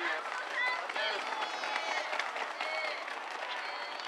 Yeah.